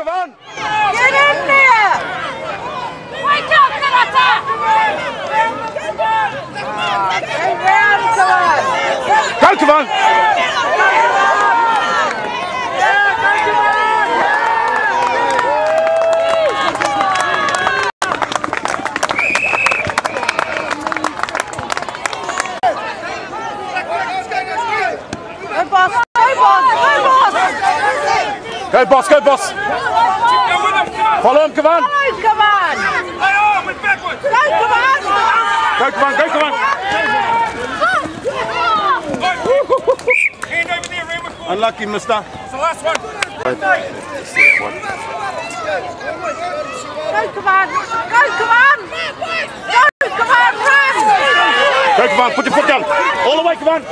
come on! Get in there! Wake up, Galata! Go, Come on! boss. Come on! Go, come on, go, come on! Hand over there, Ram McCoy. Unlucky, mister. It's the last one. Go, come on! Go, come on! Go, come on, run! Go, come on, put your foot down. All the way, come on.